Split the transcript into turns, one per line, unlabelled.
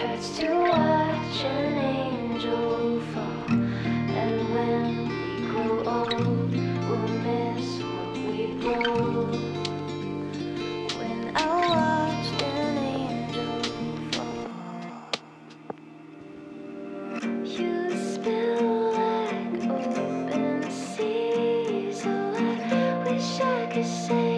hurts to watch an angel fall. And when we grow old, we'll miss what we grow. When I watched an angel fall, you spill like open seas. Oh, I wish I could say.